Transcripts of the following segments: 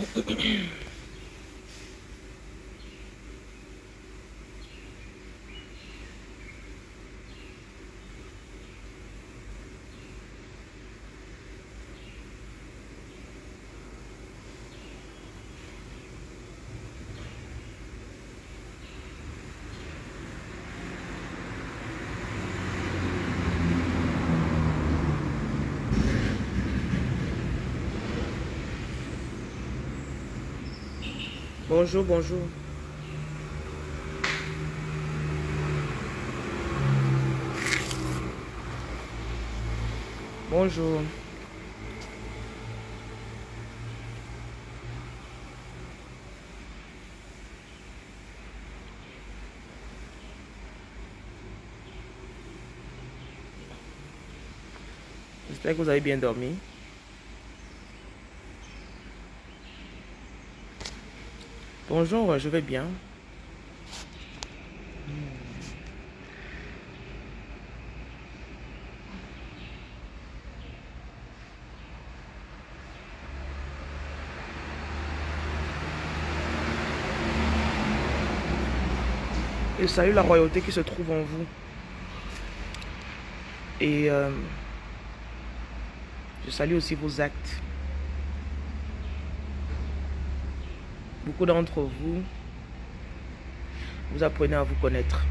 Thank you. Bonjour, bonjour. Bonjour. J'espère que vous avez bien dormi. Bonjour, je vais bien. Et salue la royauté qui se trouve en vous. Et euh, je salue aussi vos actes. Beaucoup d'entre vous, vous apprenez à vous connaître.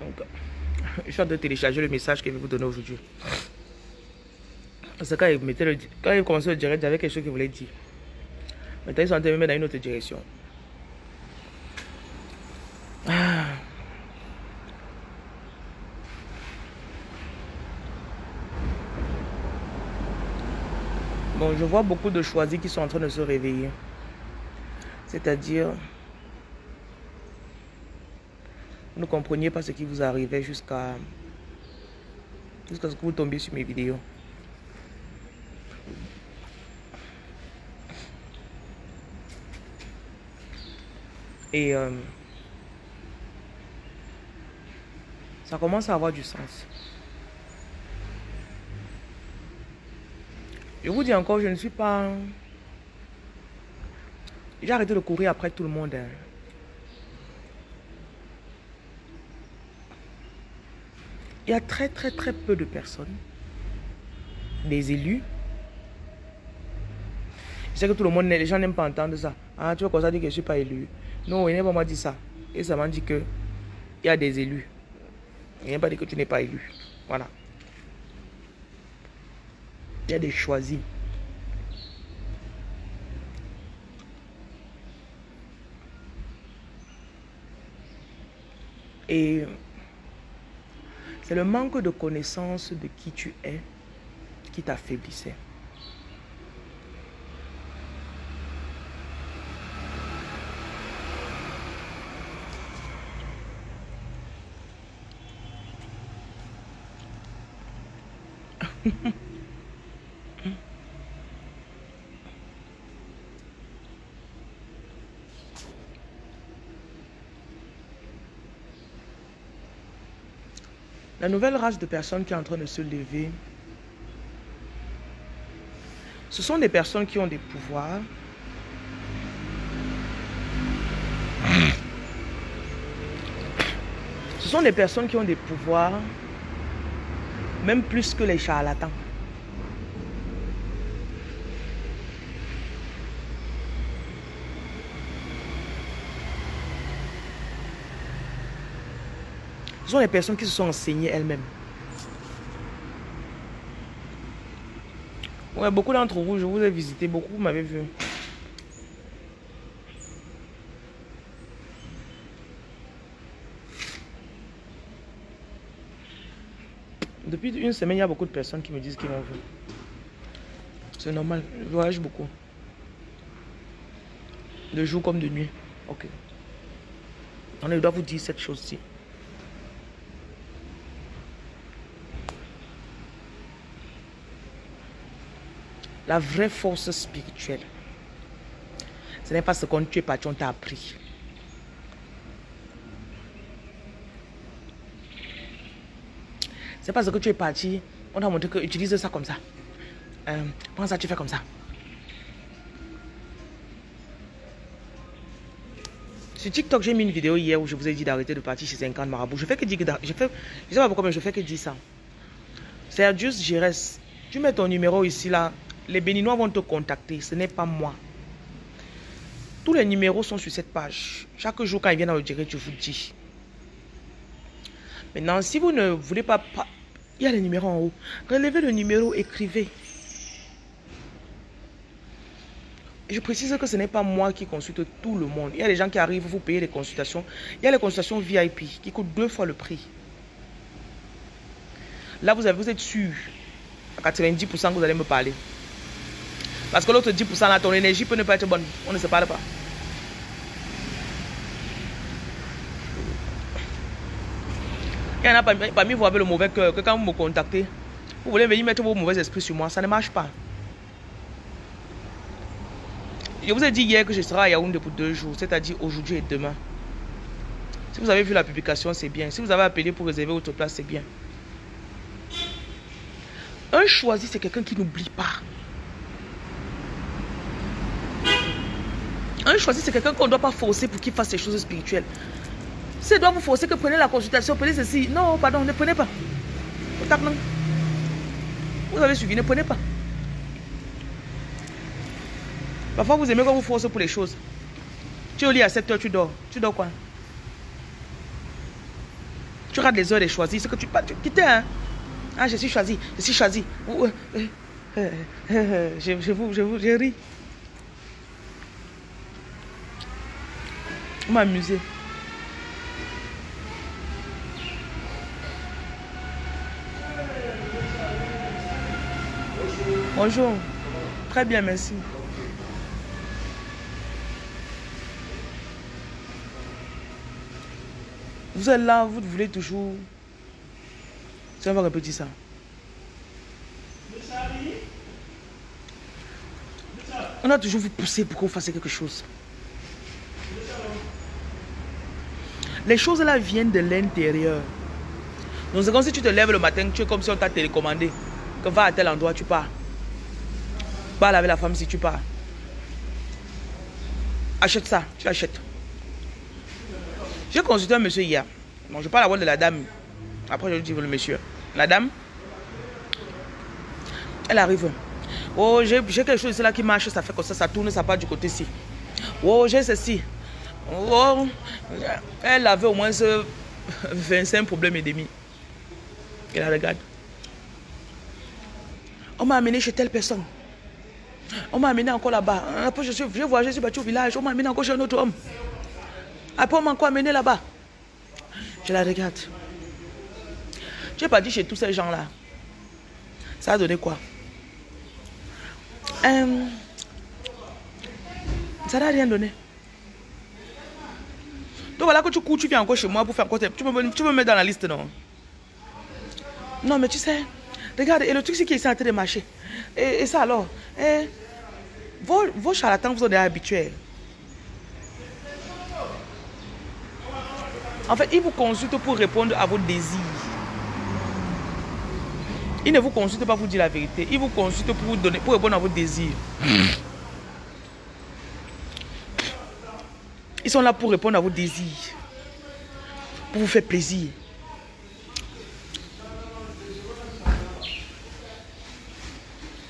Donc, je suis en train de télécharger le message que je vais vous donner aujourd'hui. Parce que quand il, mettait le, quand il commençait le direct, avait quelque chose qu'il voulait dire. Maintenant, ils sont en train de me mettre dans une autre direction. Je vois beaucoup de choisis qui sont en train de se réveiller. C'est-à-dire, vous ne compreniez pas ce qui vous arrivait jusqu'à jusqu'à ce que vous tombiez sur mes vidéos. Et euh, ça commence à avoir du sens. Je vous dis encore, je ne suis pas... J'ai arrêté de courir après tout le monde. hein. Il y a très très très peu de personnes, des élus. Je sais que tout le monde, les gens n'aiment pas entendre ça. Ah, tu vois, comme ça, dire que je ne suis pas élu. Non, il n'a pas moi dit ça. Et ça m'a dit que il y a des élus. Il n'a pas dit que tu n'es pas élu. Voilà. Choisis. Et c'est le manque de connaissance de qui tu es qui t'affaiblissait. La nouvelle race de personnes qui est en train de se lever, ce sont des personnes qui ont des pouvoirs. Ce sont des personnes qui ont des pouvoirs, même plus que les charlatans. Ce sont les personnes qui se sont enseignées elles-mêmes. Ouais, beaucoup d'entre vous, je vous ai visité, beaucoup m'avez vu. Depuis une semaine, il y a beaucoup de personnes qui me disent qu'ils m'ont vu. C'est normal, je voyage beaucoup. De jour comme de nuit. Ok. On doit vous dire cette chose-ci. La vraie force spirituelle. Ce n'est pas ce qu'on tu parti, on t'a appris. C'est parce que tu es parti, on t'a montré que utilise ça comme ça. Euh, prends ça, tu fais comme ça. Sur TikTok, j'ai mis une vidéo hier où je vous ai dit d'arrêter de partir chez 50 marabouts. Je fais que dire que je fais, sais pas pourquoi, mais je fais que dire ça. Juste Gérès. Tu mets ton numéro ici là, les Béninois vont te contacter. Ce n'est pas moi. Tous les numéros sont sur cette page. Chaque jour, quand ils viennent dans le direct, je vous dis. Maintenant, si vous ne voulez pas il y a les numéros en haut. Relevez le numéro, écrivez. Je précise que ce n'est pas moi qui consulte tout le monde. Il y a des gens qui arrivent, vous payez les consultations. Il y a les consultations VIP qui coûtent deux fois le prix. Là, vous, avez, vous êtes sûr à 90% que vous allez me parler. Parce que l'autre 10% là, ton énergie peut ne pas être bonne. On ne se parle pas. Il y en a parmi vous avez le mauvais cœur que quand vous me contactez, vous voulez venir mettre vos mauvais esprits sur moi. Ça ne marche pas. Je vous ai dit hier que je serai à Yaoundé pour deux jours, c'est-à-dire aujourd'hui et demain. Si vous avez vu la publication, c'est bien. Si vous avez appelé pour réserver votre place, c'est bien. Un choisi, c'est quelqu'un qui n'oublie pas. Un choisi, c'est quelqu'un qu'on ne doit pas forcer pour qu'il fasse ses choses spirituelles. Si doit vous forcer que prenez la consultation, prenez ceci. Non, pardon, ne prenez pas. Vous avez suivi, ne prenez pas. Parfois, vous aimez quand vous force pour les choses. Tu es au lit à 7 heures, tu dors. Tu dors quoi? Tu rates les heures et choisis ce que tu pas. Tu quittes, hein Ah, je suis choisi. Je suis choisi. Je, vous, je vous, M'amuser. Bonjour. Très bien, merci. Vous êtes là, vous voulez toujours... Ça va répéter ça. On a toujours vous poussé pour que vous fassiez quelque chose. Les choses là viennent de l'intérieur. Donc c'est comme si tu te lèves le matin, tu es comme si on t'a télécommandé. Que va à tel endroit, tu pars. Parle avec la femme si tu pars. Achète ça, tu l'achètes. J'ai consulté un monsieur hier. Bon, je parle à voix de la dame. Après, je dis le monsieur. La dame, elle arrive. Oh, j'ai quelque chose là qui marche, ça fait comme ça, ça tourne, ça part du côté-ci. Oh, j'ai ceci. Oh, elle avait au moins 25 problèmes et demi. Elle la regarde. On m'a amené chez telle personne. On m'a amené encore là-bas. Après, je suis, je suis battu au village. On m'a amené encore chez un autre homme. Après, on m'a encore amené là-bas. Je la regarde. Tu es parti chez tous ces gens-là. Ça a donné quoi? Euh, Ça n'a rien donné. Donc voilà que tu cours, tu viens encore chez moi pour faire quoi tu me, tu me mettre dans la liste, non? Non, mais tu sais, regarde, et le truc c'est qui est en train de marcher. Et, ça alors? Et, vos, vos charlatans vous ont déjà habitués. En fait, ils vous consultent pour répondre à vos désirs. Ils ne vous consultent pas pour dire la vérité. Ils vous consultent pour, vous donner, pour répondre à vos désirs. Ils sont là pour répondre à vos désirs. Pour vous faire plaisir.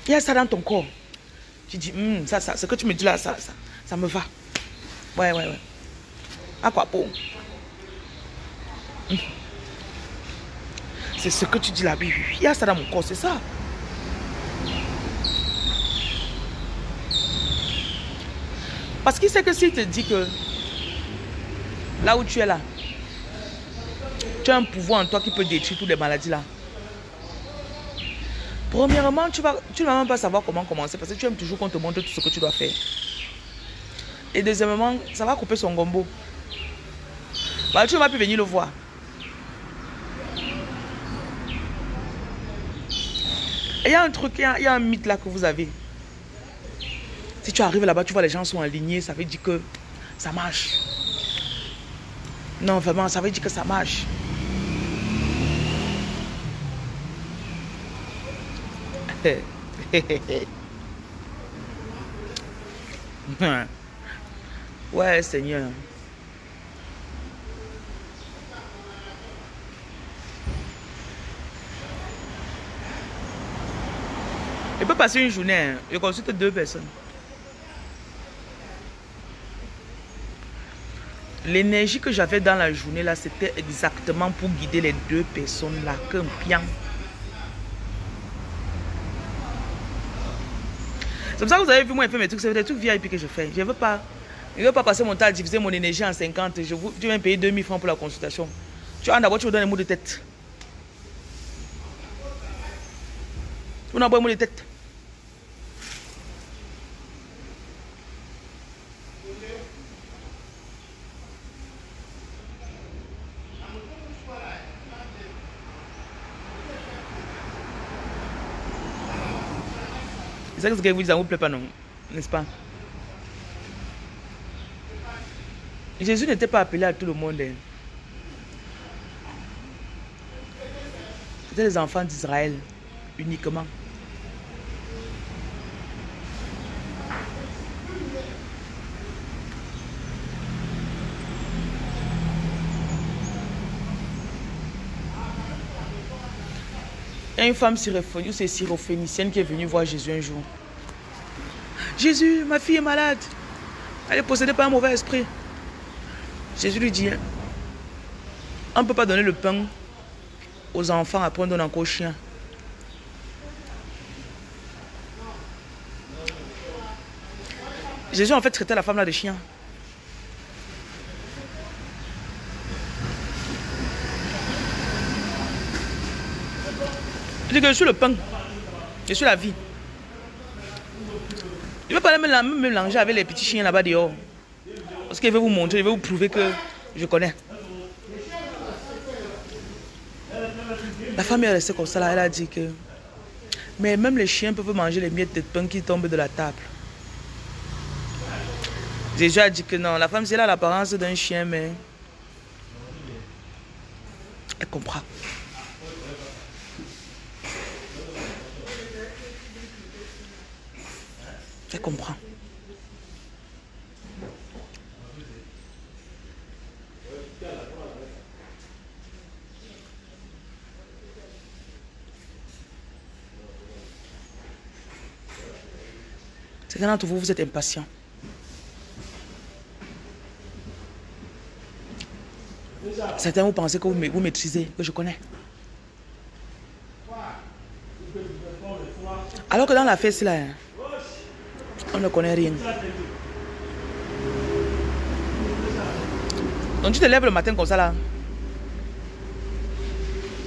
Il y a ça dans ton corps. Tu dis, hmm, ça, ça, ce que tu me dis là, ça, ça, ça me va. Ouais, ouais, ouais. À quoi pour hmm. C'est ce que tu dis là, oui, Il y a ça dans mon corps, c'est ça. Parce qu'il sait que s'il te dit que là où tu es là, tu as un pouvoir en toi qui peut détruire toutes les maladies là. Premièrement, tu, vas, tu ne vas même pas savoir comment commencer parce que tu aimes toujours qu'on te montre tout ce que tu dois faire. Et deuxièmement, ça va couper son gombo. Bah, tu ne vas plus venir le voir. il y a un truc, il y a, un mythe là que vous avez. Si tu arrives là-bas, tu vois les gens sont alignés, ça veut dire que ça marche. Non, vraiment, ça veut dire que ça marche. ouais, Seigneur. Je peux passer une journée, hein. je consulte deux personnes. L'énergie que j'avais dans la journée là, c'était exactement pour guider les deux personnes là, comme bien. C'est pour ça que vous avez vu moi faire mes trucs, c'est des trucs VIP que je fais. Je ne veux pas, je veux pas passer mon temps à diviser mon énergie en 50. Je vous, tu vas me payer 2000 francs pour la consultation. Tu as d'abord, tu me donnes un mot de tête. Tu me donnes un mot de tête. C'est ce que vous dites, ça ne vous plaît pas, non N'est-ce pas? Jésus n'était pas appelé à tout le monde. Hein. C'était les enfants d'Israël uniquement. Il y a une femme syrophénicienne qui est venue voir Jésus un jour. Jésus, ma fille est malade. Elle est possédée par un mauvais esprit. Jésus lui dit, on ne peut pas donner le pain aux enfants, après on donne encore aux chiens. Jésus en fait traitait la femme là de chien. Que je suis le pain. Je suis la vie. Je vais pas me mélanger avec les petits chiens là-bas dehors. Parce qu'il veut vous montrer, il veut vous prouver que je connais. La femme est restée comme ça là, elle a dit que... Mais même les chiens peuvent manger les miettes de pain qui tombent de la table. Jésus a dit que non, la femme c'est là l'apparence d'un chien, mais... Elle comprend. Je comprends. Certains d'entre vous, vous êtes impatient. Certains, vous pensez que vous, vous maîtrisez, que je connais. Alors que dans la fête, là, hein, on ne connaît rien. Donc tu te lèves le matin comme ça là.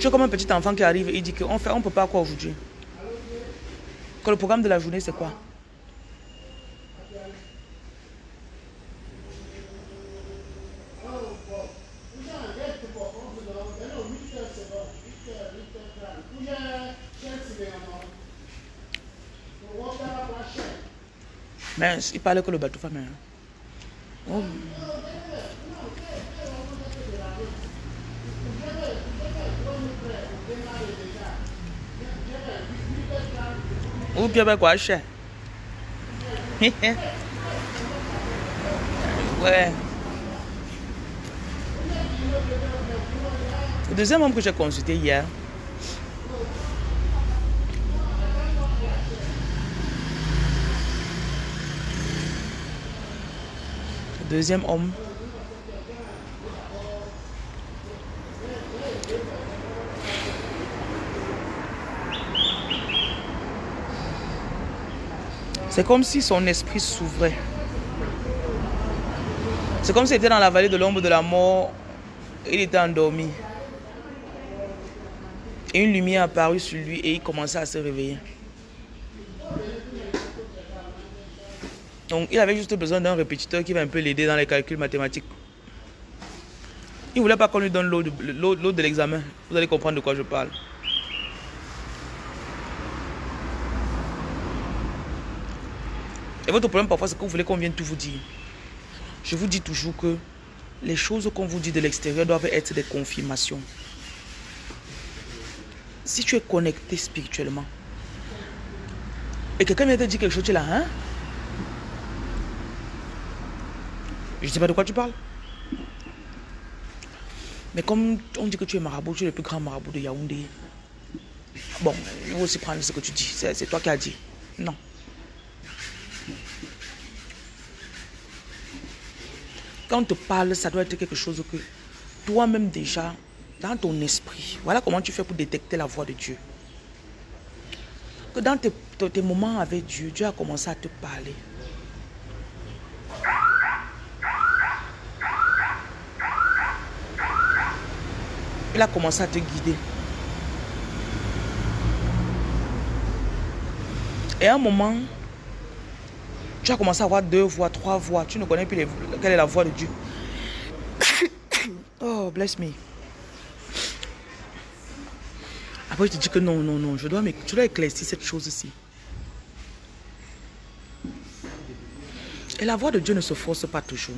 Tu es comme un petit enfant qui arrive et il dit qu'on fait, on ne peut pas quoi aujourd'hui. Que le programme de la journée c'est quoi? Mais il parlait que le bateau femme. Oh. Ou bien ben quoi cher. ouais. Le deuxième homme que j'ai consulté hier, deuxième homme. C'est comme si son esprit s'ouvrait. C'est comme s'il était dans la vallée de l'ombre de la mort. Il était endormi. Une lumière apparut sur lui et il commençait à se réveiller. Donc, il avait juste besoin d'un répétiteur qui va un peu l'aider dans les calculs mathématiques. Il ne voulait pas qu'on lui donne l'eau de l'examen. Vous allez comprendre de quoi je parle. Et votre problème parfois, c'est que vous voulez qu'on vienne tout vous dire. Je vous dis toujours que les choses qu'on vous dit de l'extérieur doivent être des confirmations. Si tu es connecté spirituellement, et quelqu'un vient te dire quelque chose, tu es là, hein? Je ne sais pas de quoi tu parles. Mais comme on dit que tu es marabout, tu es le plus grand marabout de Yaoundé. Bon, je vais aussi prendre ce que tu dis. C'est toi qui as dit. Non. Quand on te parle, ça doit être quelque chose que toi-même déjà, dans ton esprit, voilà comment tu fais pour détecter la voix de Dieu. Que dans tes, tes moments avec Dieu, Dieu a commencé à te parler. Il a commencé à te guider. Et à un moment, tu as commencé à avoir deux voix, trois voix. Tu ne connais plus quelle est la voix de Dieu. oh, bless me. Après, je te dis que non, non, non, je dois, dois éclaircir cette chose-ci. Et la voix de Dieu ne se force pas toujours.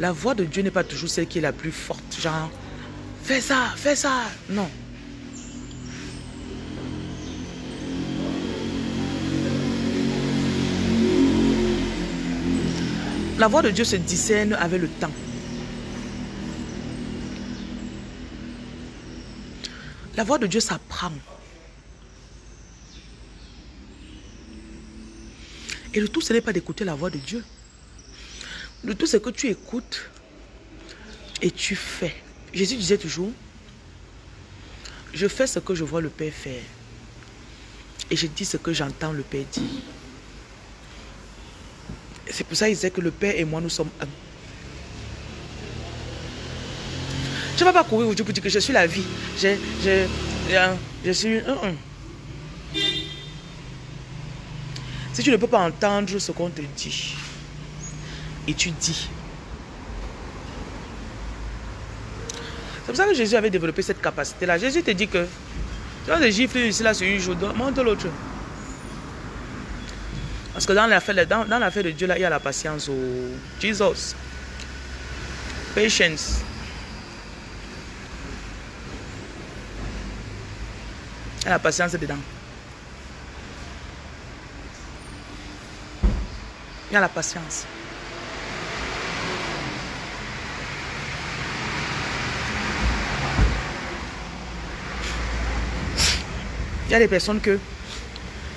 La voix de Dieu n'est pas toujours celle qui est la plus forte. Genre, fais ça, fais ça. Non. La voix de Dieu se discerne avec le temps. La voix de Dieu s'apprend. Et le tout, ce n'est pas d'écouter la voix de Dieu. Le tout, c'est que tu écoutes et tu fais. Jésus disait toujours, je fais ce que je vois le Père faire. Et je dis ce que j'entends le Père dire. C'est pour ça qu'il disait que le Père et moi, nous sommes un. Je ne vais pas courir aujourd'hui pour dire que je suis la vie. Je, suis. Si tu ne peux pas entendre ce qu'on te dit, tu dis. C'est pour ça que Jésus avait développé cette capacité-là. Jésus te dit que tu as des gifles ici, là, sur une joue, monte l'autre. Parce que dans l'affaire dans, dans de Dieu, là, il y a la patience. au Jesus. Patience. Il y a la patience dedans. Il y a la patience. Il y a des personnes que,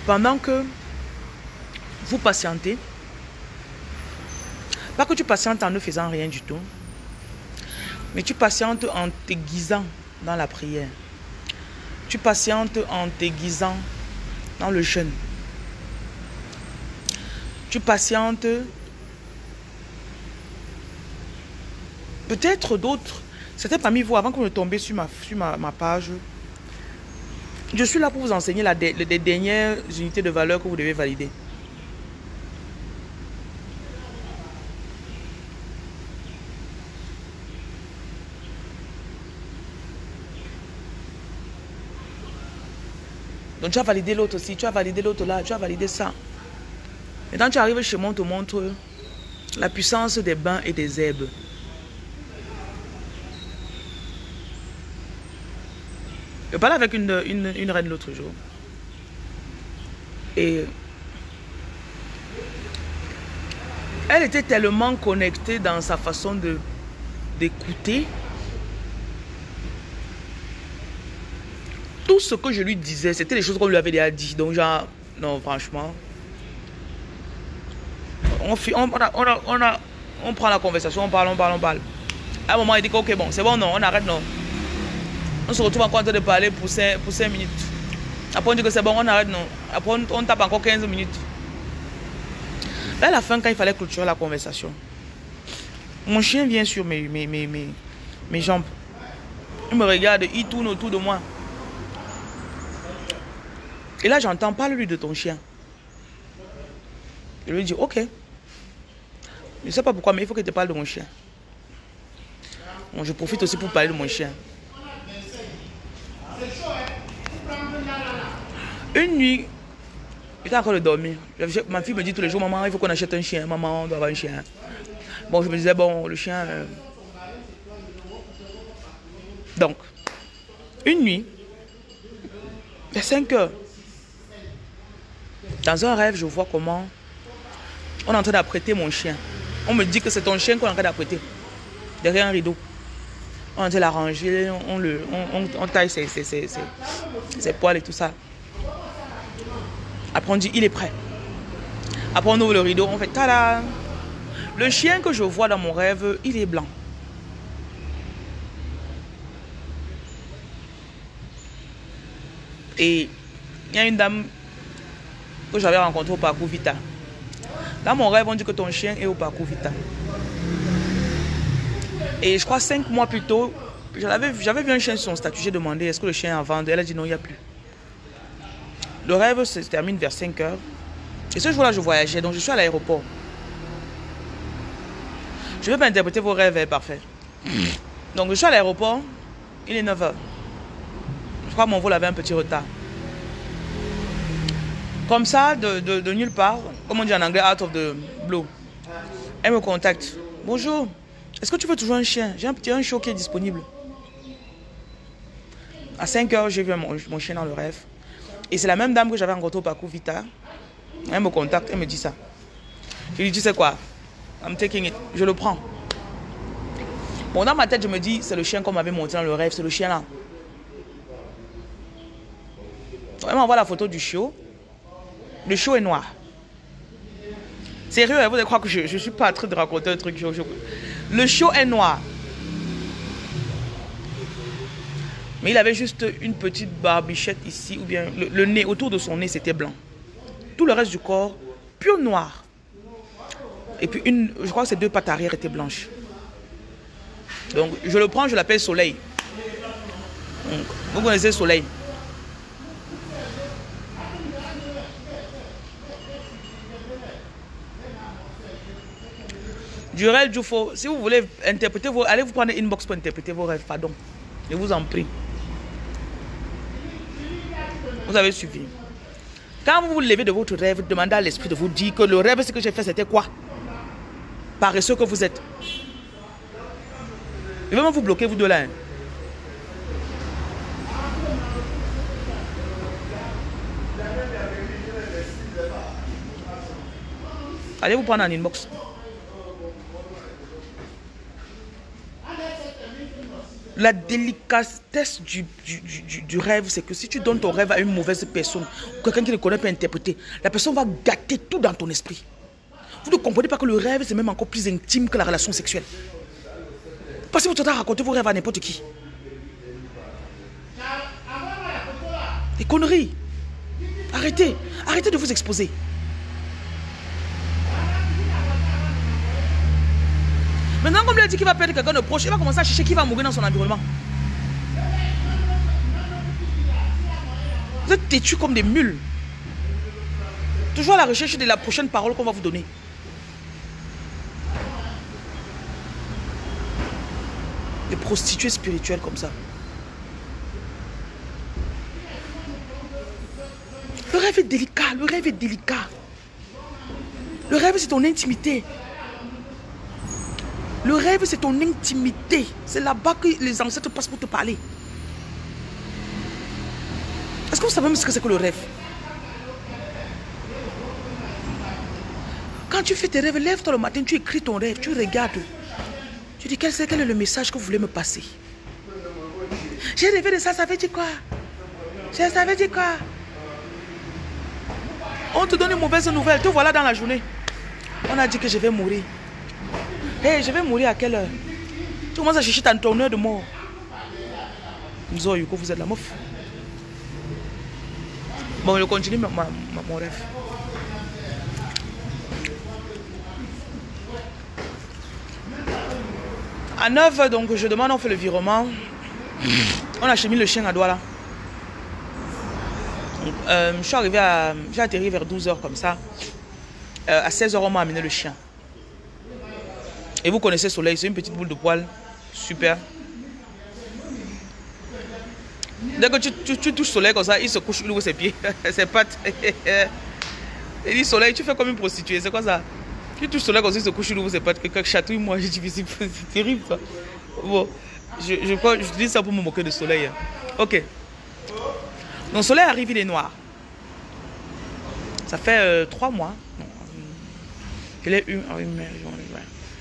pendant que vous patientez, pas que tu patientes en ne faisant rien du tout, mais tu patientes en t'aiguisant dans la prière. Tu patientes en t'aiguisant dans le jeûne. Tu patientes peut-être d'autres. C'était parmi vous, avant que vous ne tombiez sur ma, sur ma page, je suis là pour vous enseigner les dernières unités de valeur que vous devez valider. Donc tu as validé l'autre aussi, tu as validé l'autre là, tu as validé ça. Quand tu arrives chez moi, on te montre la puissance des bains et des herbes. Je parlais avec une, une, reine l'autre jour. Et elle était tellement connectée dans sa façon d'écouter. Tout ce que je lui disais, c'était des choses qu'on lui avait déjà dit. Donc, genre, non, franchement. On, on, on, on prend la conversation, on parle, on parle, on parle. À un moment, il dit que, ok, bon, c'est bon, non, on arrête, non. On se retrouve encore en train de parler pour 5, pour minutes. Après, on dit que c'est bon, on arrête, non. Après, on, tape encore 15 minutes. Là, à la fin, quand il fallait clôturer la conversation, mon chien vient sur mes, mes, mes, mes, jambes. Il me regarde, il tourne autour de moi. Et là, j'entends, parle-lui de ton chien. Je lui dis, ok. Je ne sais pas pourquoi, mais il faut que tu parles de mon chien. je profite aussi pour parler de mon chien. Une nuit, J'étais en train de dormir. Ma fille me dit tous les jours, maman, il faut qu'on achète un chien. Maman, on doit avoir un chien. Bon, je me disais, bon, le chien... Euh. Donc, une nuit, vers 5 heures, dans un rêve, je vois comment on est en train d'apprêter mon chien. On me dit que c'est ton chien qu'on est en train d'apprêter. Derrière un rideau. On est en train de l'arranger, on, on, taille ses, ses poils et tout ça. Après, on dit, il est prêt. Après, on ouvre le rideau, on fait tada. Le chien que je vois dans mon rêve, il est blanc. Et il y a une dame que j'avais rencontrée au parcours Vita. Dans mon rêve, on dit que ton chien est au parcours Vita. Et je crois cinq mois plus tôt, j'avais vu un chien sur son statut. J'ai demandé est-ce que le chien est à vendre. Elle a dit non, il n'y a plus. Le rêve se termine vers 5 heures. Et ce jour-là, je voyageais, donc je suis à l'aéroport. Je vais pas interpréter vos rêves, hein, parfait. Donc je suis à l'aéroport, il est 9 heures. Je crois que mon vol avait un petit retard. Comme ça, de, nulle part, comme on dit en anglais, out of the blue. Elle me contacte. Bonjour, est-ce que tu veux toujours un chien? J'ai un petit un show qui est disponible. À 5 heures, j'ai vu mon chien dans le rêve. Et c'est la même dame que j'avais rencontrée au parcours Vita. Elle me contacte, elle me dit ça. Je lui dis, tu sais quoi? I'm taking it. Je le prends. Bon, dans ma tête, je me dis, c'est le chien qu'on m'avait montré dans le rêve, c'est le chien là. Elle m'envoie la photo du chiot. Le chiot est noir. Sérieux, vous allez croire que je ne suis pas en train de raconter un truc. Le chiot est noir. Mais il avait juste une petite barbichette ici, ou bien le, nez, autour de son nez, c'était blanc. Tout le reste du corps, pur noir. Et puis, une, je crois que ses deux pattes arrière étaient blanches. Donc, je le prends, je l'appelle Soleil. vous connaissez Soleil? Durel Djoufo, si vous voulez interpréter vos... Allez vous prendre une inbox pour interpréter vos rêves, pardon. Je vous en prie. Vous avez suivi. Quand vous vous levez de votre rêve, demandez à l'esprit de vous dire que le rêve, ce que j'ai fait, c'était quoi? Paresseux que vous êtes. Je vais vous bloquer, vous deux là. Hein. Allez vous prendre en inbox. La délicatesse du, rêve, c'est que si tu donnes ton rêve à une mauvaise personne, quelqu'un qui ne connaît pas interpréter, la personne va gâter tout dans ton esprit. Vous ne comprenez pas que le rêve, c'est même encore plus intime que la relation sexuelle. Parce que vous êtes à raconter vos rêves à n'importe qui. Des conneries. Arrêtez. Arrêtez de vous exposer. Maintenant, comme il a dit qu'il va perdre quelqu'un de proche, il va commencer à chercher qui va mourir dans son environnement. Vous êtes têtus comme des mules. Toujours à la recherche de la prochaine parole qu'on va vous donner. Des prostituées spirituelles comme ça. Le rêve est délicat, le rêve est délicat. Le rêve, c'est ton intimité. Le rêve, c'est ton intimité. C'est là-bas que les ancêtres passent pour te parler. Est-ce que vous savez même ce que c'est que le rêve? Quand tu fais tes rêves, lève-toi le matin, tu écris ton rêve, tu regardes. Tu dis quel, quel est le message que vous voulez me passer? J'ai rêvé de ça, ça veut dire quoi? Ça veut dire quoi? On te donne une mauvaise nouvelle, te voilà dans la journée. On a dit que je vais mourir. Hé, je vais mourir à quelle heure? Tu commences à chercher ton heure de mort. Yuko, vous êtes la meuf. Bon, je continue mon rêve. À 9 donc je demande, on fait le virement. On a chemin le chien à Douala. Euh, je suis arrivé à. J'ai atterri vers 12h comme ça. Euh, à 16h, on m'a amené le chien. Et vous connaissez Soleil, c'est une petite boule de poil. Super. Dès que tu, touches Soleil comme ça, il se couche, il ouvre ses pieds, ses pattes. Il dit, soleil, tu fais comme une prostituée, c'est quoi ça? Tu touches soleil comme si se couche vous, c'est pas que chatouille moi, je dis, c'est terrible ça. Bon, je, je, dis ça pour me moquer de soleil. Hein. Ok. Donc, soleil arrive, il est noir. Ça fait euh, trois mois. Je l'ai eu,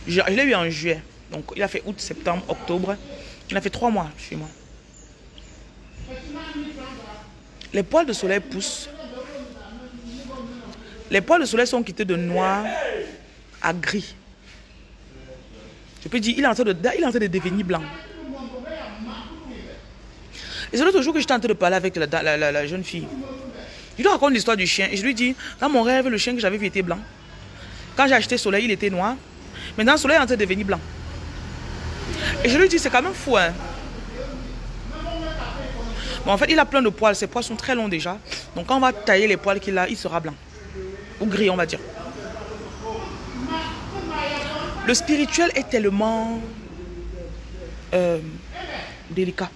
je l'ai eu en juillet. Donc, il a fait août, septembre, octobre. Il a fait trois mois chez moi. Les poils de soleil poussent. Les poils de soleil sont quittés de noir à gris. Je peux dire, il est en train de, il est en train de devenir blanc. Et c'est l'autre jour que j'étais en train de parler avec la, jeune fille. Je lui raconte l'histoire du chien et je lui dis, dans mon rêve, le chien que j'avais vu était blanc. Quand j'ai acheté Soleil, il était noir. Maintenant, Soleil est en train de devenir blanc. Et je lui dis, c'est quand même fou, hein. Bon, en fait, il a plein de poils. Ses poils sont très longs déjà. Donc, quand on va tailler les poils qu'il a, il sera blanc. Ou gris, on va dire. Le spirituel est tellement euh, délicat.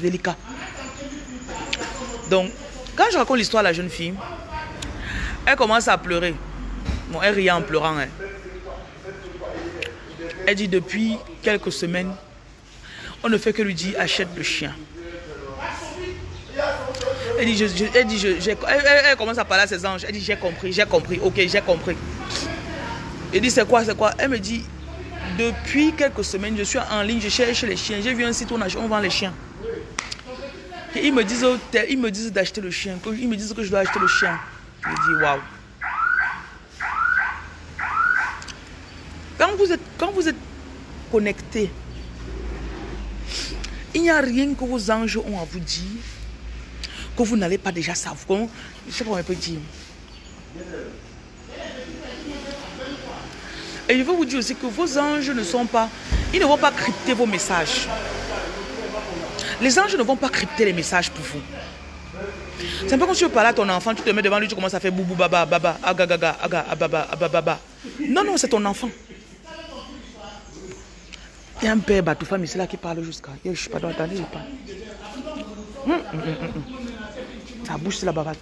Délicat. Donc, quand je raconte l'histoire à la jeune fille, elle commence à pleurer. Bon, elle riait en pleurant. Hein. Elle dit depuis quelques semaines, on ne fait que lui dire achète le chien. Elle dit, elle, dit elle, commence à parler à ses anges. Elle dit j'ai compris, j'ai compris, ok, j'ai compris. Elle dit c'est quoi, c'est quoi? Elle me dit depuis quelques semaines, je suis en ligne, je cherche les chiens. J'ai vu un site où on vend les chiens. Et ils me disent, ils me disent d'acheter le chien. Ils me disent que je dois acheter le chien. Je dis waouh. Quand vous êtes, connecté, il n'y a rien que vos anges ont à vous dire que vous n'allez pas déjà savoir. Je sais pas comment on peut dire. Et je veux vous dire aussi que vos anges ne sont pas, ils ne vont pas crypter vos messages. Les anges ne vont pas crypter les messages pour vous. C'est un peu comme si tu parles à ton enfant, tu te mets devant lui, tu commences à faire boubou baba baba agagaga aga ababa ababa. Non non, c'est ton enfant. Il y a un père femme ici là qui parle jusqu'à. Je ne suis pas dans ta il parle. Sa bouche c'est la bavade.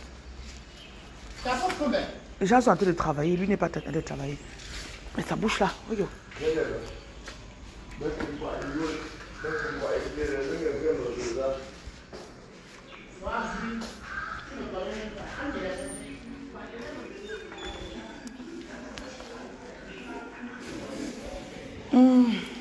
Les gens sont en train de travailler, lui n'est pas en train de travailler. Mais sa bouche là, regarde. Hum.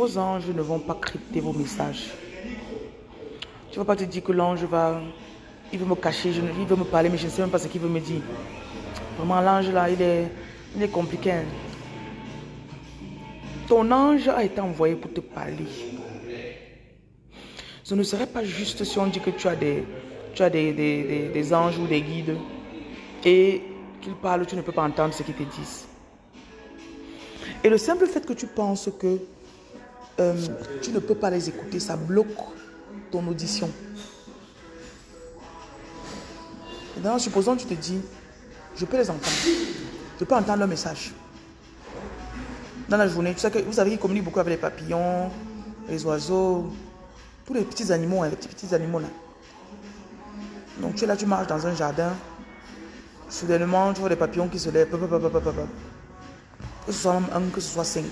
Vos, anges ne vont pas crypter vos messages. Tu ne vas pas te dire que l'ange va... Il veut me cacher, il veut me parler, mais je ne sais même pas ce qu'il veut me dire. Vraiment, l'ange là, il est, il est compliqué. Hein. Ton ange a été envoyé pour te parler. Ce ne serait pas juste si on dit que tu as des, tu as des anges ou des guides et qu'ils parlent, tu ne peux pas entendre ce qu'ils te disent. Et le simple fait que tu penses que euh, tu ne peux pas les écouter, ça bloque ton audition. Maintenant, supposons que tu te dis, je peux les entendre. Je peux entendre leur message. Dans la journée, tu sais que vous savez qu'ils communiquent beaucoup avec les papillons, les oiseaux, tous les petits animaux, hein, les petits, petits animaux là. Donc tu es là, tu marches dans un jardin. Soudainement, tu vois des papillons qui se lèvent que ce soit un, que ce soit cinq.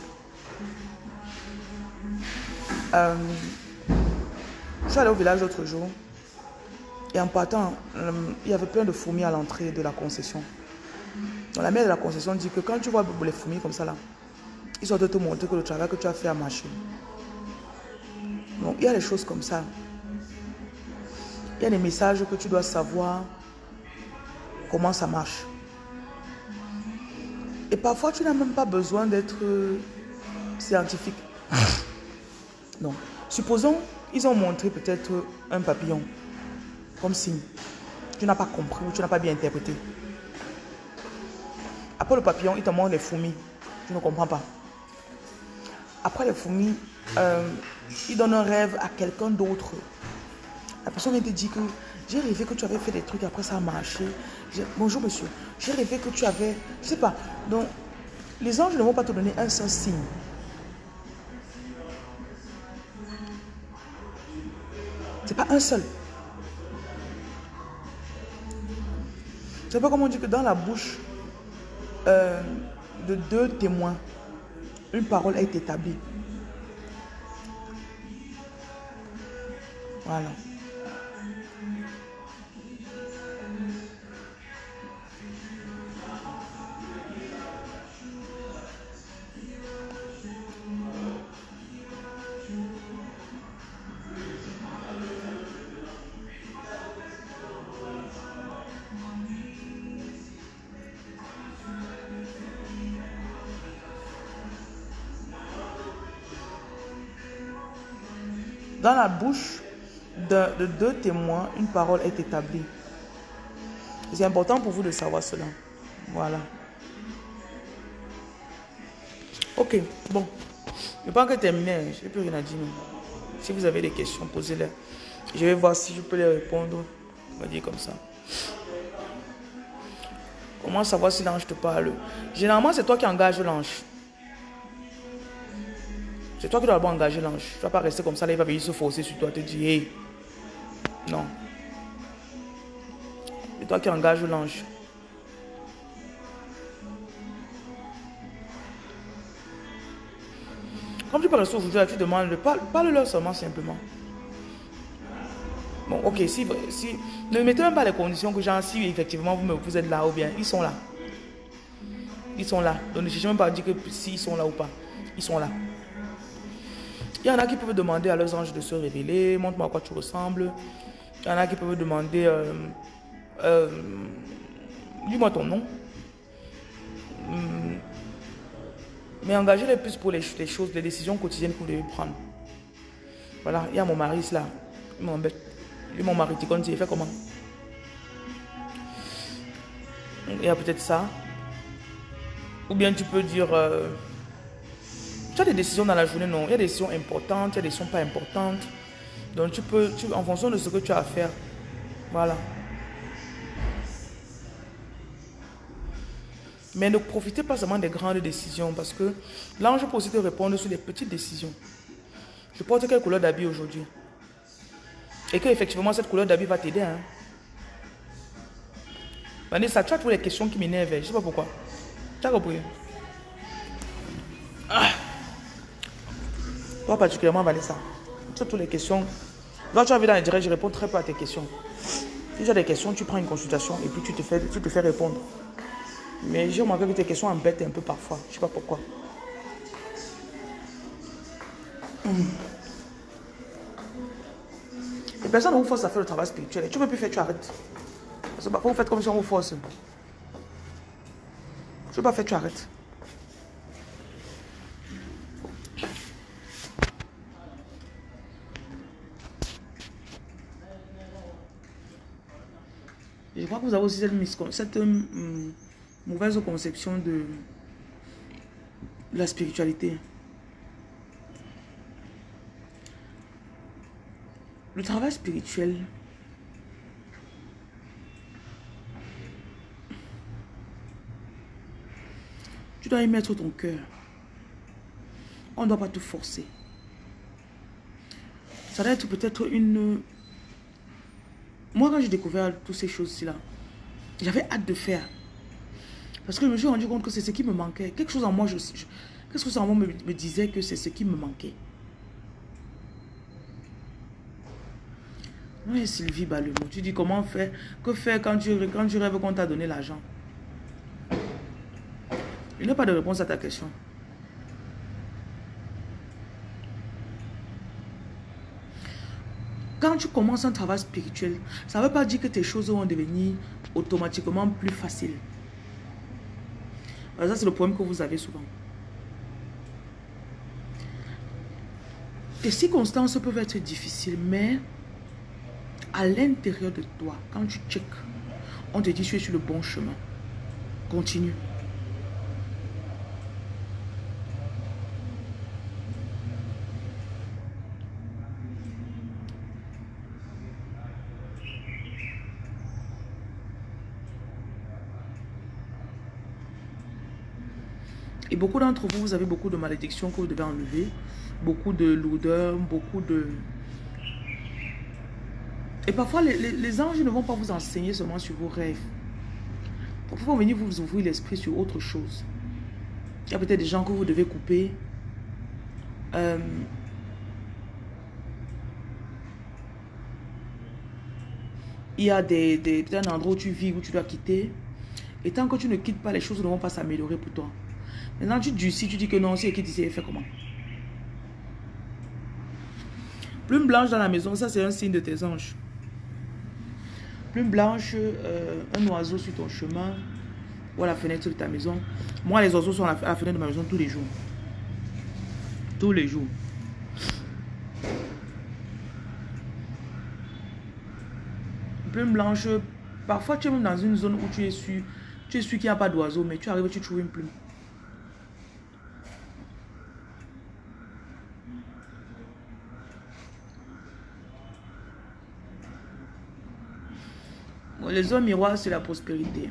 Euh, je suis allé au village l'autre jour et en partant, euh, il y avait plein de fourmis à l'entrée de la concession. La mère de la concession dit que quand tu vois les fourmis comme ça là, ils sont de te montrer que le travail que tu as fait a marché. Donc il y a des choses comme ça. Il y a des messages que tu dois savoir comment ça marche. Et parfois, tu n'as même pas besoin d'être euh, scientifique. Non. Supposons, ils ont montré peut-être un papillon comme signe. Tu n'as pas compris ou tu n'as pas bien interprété. Après le papillon, il te montre les fourmis. Tu ne comprends pas. Après les fourmis, euh, il donne un rêve à quelqu'un d'autre. La personne vient te dit que j'ai rêvé que tu avais fait des trucs, après ça a marché. Bonjour monsieur, j'ai rêvé que tu avais... Je sais pas. Donc, les anges ne vont pas te donner un seul signe. C'est pas un seul. C'est pas comme on dit que dans la bouche euh, de deux témoins, une parole est établie. Voilà. Dans la bouche de, deux témoins, une parole est établie. C'est important pour vous de savoir cela. Voilà. Ok, bon. Je pense que terminé. Je n'ai plus rien à dire. Si vous avez des questions, posez-les. Je vais voir si je peux les répondre. On va dire comme ça. Comment savoir si l'ange te parle? Généralement, c'est toi qui engages l'ange. C'est toi qui dois engager l'ange. Tu ne vas pas rester comme ça, là, il va venir se forcer sur toi, te dire, hey. Non. C'est toi qui engages l'ange. Comme tu rester aujourd'hui, tu demandes, parle-leur seulement simplement. Bon, ok, si, si, ne mettez même pas les conditions que genre, si effectivement vous, êtes là ou bien, ils sont là. Ils sont là. Donc ne cherchez même pas à dire s'ils sont là ou pas. Ils sont là. Il y en a qui peuvent demander à leurs anges de se révéler, montre-moi à quoi tu ressembles. Il y en a qui peuvent demander, euh, euh, dis-moi ton nom. Hmm. Mais engagez-les plus pour les, choses, les décisions quotidiennes que vous devez prendre. Voilà, il y a mon mari là. Il m'embête. Lui, mon mari, tu il fait comment? Il y a peut-être ça. Ou bien tu peux dire... Euh, tu as des décisions dans la journée, non? Il y a des décisions importantes, il y a des décisions pas importantes. Donc tu peux, tu, en fonction de ce que tu as à faire, voilà. Mais ne profitez pas seulement des grandes décisions parce que l'ange peut aussi te répondre sur les petites décisions. Je porte quelle couleur d'habit aujourd'hui? Et que effectivement cette couleur d'habit va t'aider. Hein? Vanessa, tu as toutes les questions qui m'énervent. Je ne sais pas pourquoi. Tu as compris? Toi particulièrement, Vanessa, sur toutes les questions. Quand tu as vu dans les directs, je réponds très peu à tes questions. Si tu as des questions, tu prends une consultation et puis tu te fais, tu te fais répondre. Mais j'ai remarqué que tes questions embêtent un peu parfois. Je ne sais pas pourquoi. Hmm. Les personnes vous forcent à faire le travail spirituel. Tu ne peux plus faire, tu arrêtes. Parce que parfois vous faites comme si on vous force. Tu ne peux pas faire, tu arrêtes. Je crois que vous avez aussi cette, euh, mauvaise conception de, la spiritualité. Le travail spirituel, tu dois y mettre ton cœur. On ne doit pas te forcer. Ça doit être peut-être une moi, quand j'ai découvert toutes ces choses-là, j'avais hâte de faire. Parce que je me suis rendu compte que c'est ce qui me manquait. Quelque chose en moi, je, quelque chose en moi me, disait que c'est ce qui me manquait. Oui, Sylvie Balemo, tu dis comment faire? Que faire quand tu, quand tu rêves qu'on t'a donné l'argent? Il n'y a pas de réponse à ta question. Quand tu commences un travail spirituel, ça ne veut pas dire que tes choses vont devenir automatiquement plus faciles. ça, c'est le problème que vous avez souvent. tes circonstances peuvent être difficiles, mais à l'intérieur de toi, quand tu check, on te dit tu es sur le bon chemin. Continue. Beaucoup d'entre vous, vous avez beaucoup de malédictions que vous devez enlever, beaucoup de lourdeur, beaucoup de... Et parfois, les, anges ne vont pas vous enseigner seulement sur vos rêves. Parfois, ils vont venir vous ouvrir l'esprit sur autre chose. Il y a peut-être des gens que vous devez couper. Euh, il y a des, des, un endroit où tu vis, où tu dois quitter. Et tant que tu ne quittes pas, les choses ne vont pas s'améliorer pour toi. Maintenant, tu durcis, tu dis que non, c'est qui tu fait comment? Plume blanche dans la maison, ça c'est un signe de tes anges. Plume blanche, euh, un oiseau sur ton chemin ou à la fenêtre de ta maison. Moi, les oiseaux sont à la, fenêtre de ma maison tous les jours. Tous les jours. Plume blanche, parfois tu es même dans une zone où tu es sûr, tu es sûr qu'il n'y a pas d'oiseau, mais tu arrives, tu trouves une plume. Les hommes miroirs, c'est la prospérité.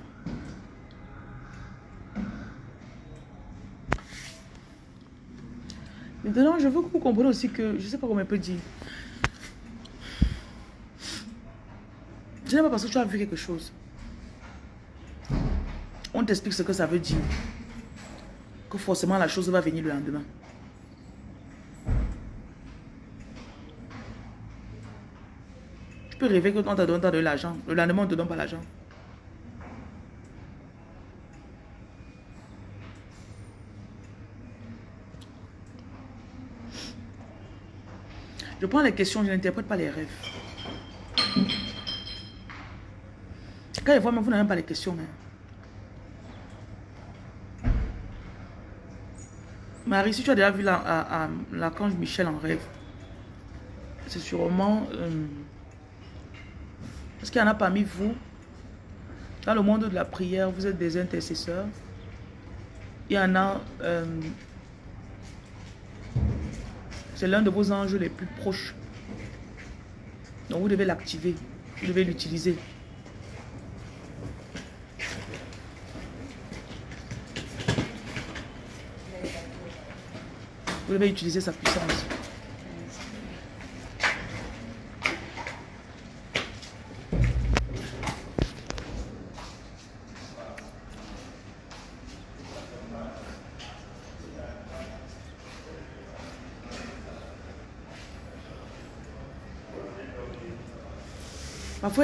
Maintenant, je veux que vous compreniez aussi que, je ne sais pas comment on peut dire. Ce n'est pas parce que tu as vu quelque chose. On t'explique ce que ça veut dire. Que forcément la chose va venir le lendemain. Peux rêver que on te donne de l'argent. Le lendemain, on ne te donne pas l'argent. Je prends les questions, je n'interprète pas les rêves. Quand il voit, vous n'avez même pas les questions. Hein. Marie, si tu as déjà vu l'archange Michel en rêve, c'est sûrement... Euh, est-ce qu'il y en a parmi vous Dans le monde de la prière, vous êtes des intercesseurs? Il y en a... Euh, c'est l'un de vos anges les plus proches. Donc vous devez l'activer. Vous devez l'utiliser. Vous devez utiliser sa puissance.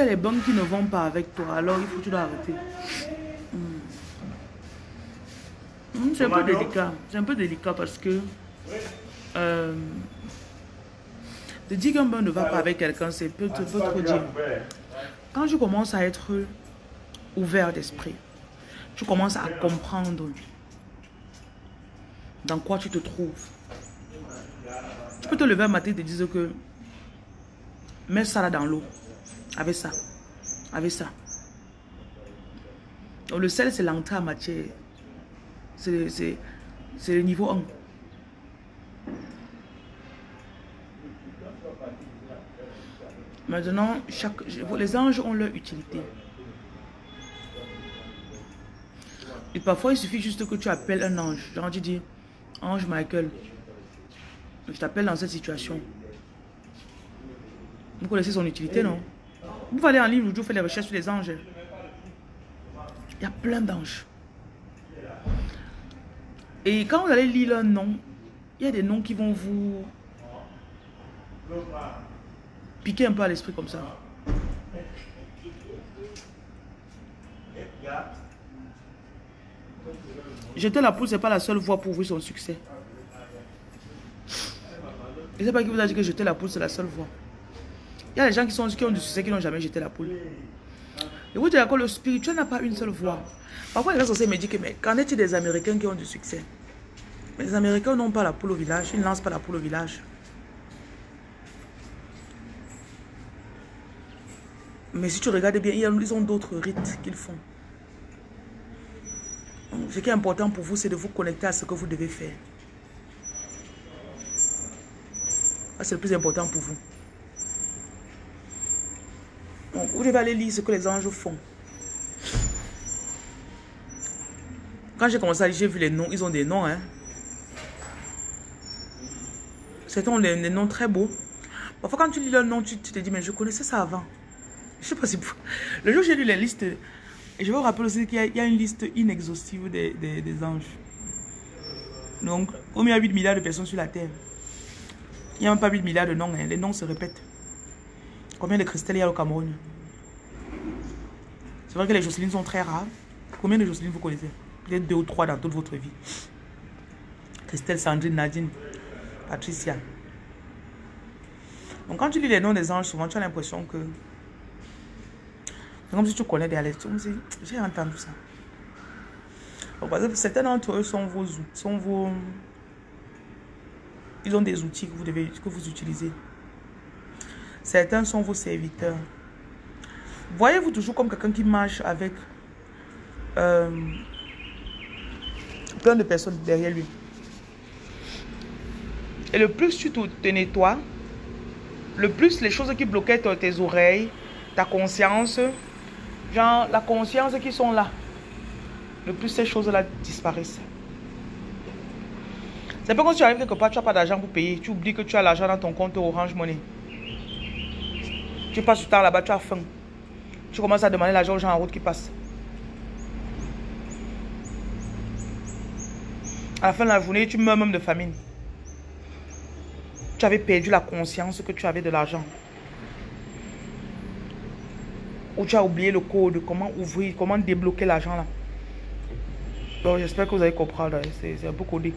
Les banques qui ne vont pas avec toi. Alors, il faut que tu dois arrêter. Hmm. Hmm, c'est un peu délicat. C'est un peu délicat parce que... Euh, de dire qu'un banque ne va pas avec quelqu'un, c'est peu, peu trop dire. Quand je commence à être ouvert d'esprit, tu commences à comprendre dans quoi tu te trouves. Tu peux te lever un matin et te dire que mets ça là dans l'eau. Avec ça. Avec ça. Donc, le sel, c'est l'entrée en matière. C'est le niveau 1. Maintenant, chaque, les anges ont leur utilité. Et parfois, il suffit juste que tu appelles un ange. Genre, tu dis, ange Michael, je t'appelle dans cette situation. Vous connaissez son utilité, non? Vous allez en ligne, vous faites les recherches sur les anges. Il y a plein d'anges. Et quand vous allez lire un nom, il y a des noms qui vont vous piquer un peu à l'esprit comme ça. Jeter la poule, ce n'est pas la seule voie pour ouvrir son succès. Je ne sais pas qui vous a dit que jeter la poule, c'est la seule voie. Il y a des gens qui, sont, qui ont du succès, qui n'ont jamais jeté la poule. Et vous d'accord, le spirituel n'a pas une seule voix. Parfois, les gens censés me disent que, mais qu'en est-il des Américains qui ont du succès? Mais les Américains n'ont pas la poule au village, ils ne lancent pas la poule au village. Mais si tu regardes bien, ils ont d'autres rites qu'ils font. Ce qui est important pour vous, c'est de vous connecter à ce que vous devez faire. C'est le plus important pour vous vous devez aller lire ce que les anges font? Quand j'ai commencé à lire, j'ai vu les noms. Ils ont des noms. Hein. Certains des, noms très beaux. Parfois, quand tu lis leur nom, tu, te dis, mais je connaissais ça avant. Je sais pas si... Le jour où j'ai lu les listes, et je vous rappelle aussi qu'il y, a une liste inexhaustive des, anges. Donc, au moins 8 milliards de personnes sur la Terre. Il n'y a même pas 8 milliards de noms. Hein. Les noms se répètent. Combien de cristal il y a au Cameroun? C'est vrai que les Jocelynes sont très rares. Combien de Jocelynes vous connaissez? Peut-être deux ou trois dans toute votre vie. Christelle, Sandrine, Nadine, Patricia. Donc quand tu lis les noms des anges, souvent tu as l'impression que... C'est comme si tu connais des lettres. J'ai entendu ça. Donc, par exemple, certains d'entre eux sont vos, sont vos... Ils ont des outils que vous, devez, que vous utilisez. Certains sont vos serviteurs. Voyez-vous toujours comme quelqu'un qui marche avec... Euh, plein de personnes derrière lui. Et le plus tu te nettoies, le plus les choses qui bloquaient tes oreilles, ta conscience, genre la conscience qui sont là, le plus ces choses-là disparaissent. C'est pas quand tu arrives quelque part, tu n'as pas d'argent pour payer. Tu oublies que tu as l'argent dans ton compte Orange Money. Tu passes du temps là-bas, tu as faim. Tu commences à demander l'argent aux gens en route qui passent. À la fin de la journée, tu meurs même de famine. Tu avais perdu la conscience que tu avais de l'argent. Ou tu as oublié le code, comment ouvrir, comment débloquer l'argent là. Donc j'espère que vous allez comprendre, hein. c'est un peu codé.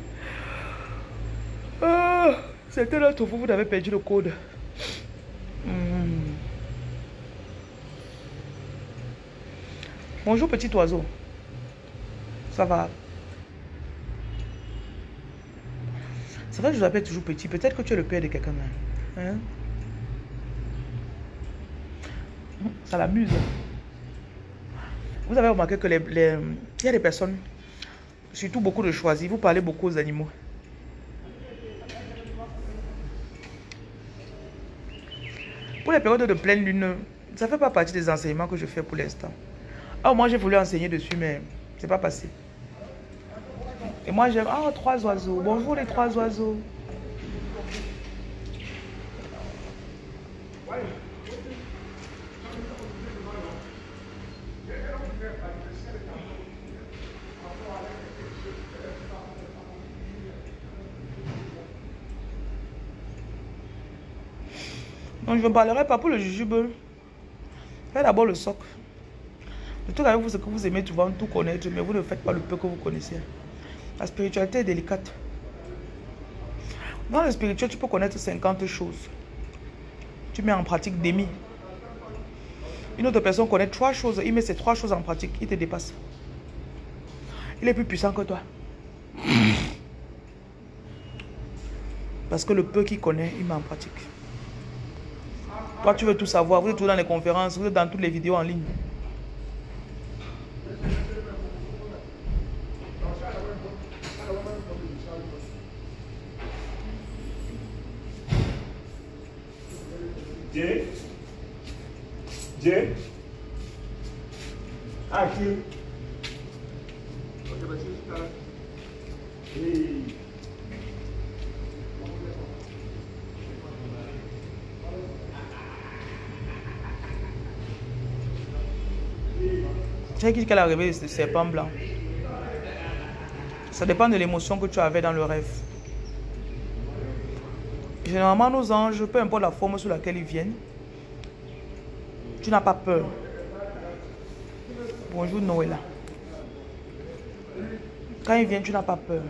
Ah, C'était d'entre vous, vous avez perdu le code. Hmm. Bonjour petit oiseau. Ça va C'est vrai que je vous appelle toujours petit. Peut-être que tu es le père de quelqu'un. Hein? Ça l'amuse. Vous avez remarqué que les, il y a des personnes, surtout beaucoup de choisis, vous parlez beaucoup aux animaux. Pour les périodes de pleine lune, ça ne fait pas partie des enseignements que je fais pour l'instant. Ah, moi j'ai voulu enseigner dessus, mais c'est pas passé. Et moi, j'aime... Ah, trois oiseaux. Bonjour les trois oiseaux. Donc, je ne parlerai pas pour le jujube. Faites d'abord le socle. Le truc avec vous, c'est que vous aimez souvent tout connaître, mais vous ne faites pas le peu que vous connaissez. La spiritualité est délicate. Dans le spirituel, tu peux connaître 50 choses. Tu mets en pratique demi. Une autre personne connaît trois choses, il met ces trois choses en pratique, il te dépasse. Il est plus puissant que toi. Parce que le peu qu'il connaît, il met en pratique. Toi, tu veux tout savoir. Vous êtes tout dans les conférences, vous êtes dans toutes les vidéos en ligne. J. J. C'est qui qu'elle a rêvé ce serpent blanc Ça dépend de l'émotion que tu avais dans le rêve. Généralement, nos anges, peu importe la forme sous laquelle ils viennent, tu n'as pas peur. Bonjour Noëlla. Quand ils viennent, tu n'as pas peur.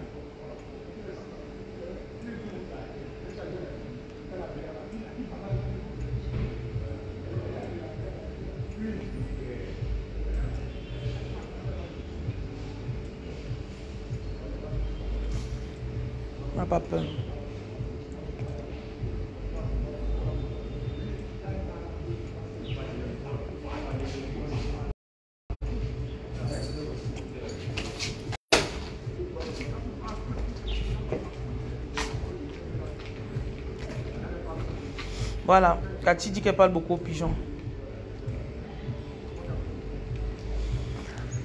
Tu n'as pas peur. Voilà, Cathy dit qu'elle parle beaucoup au pigeon.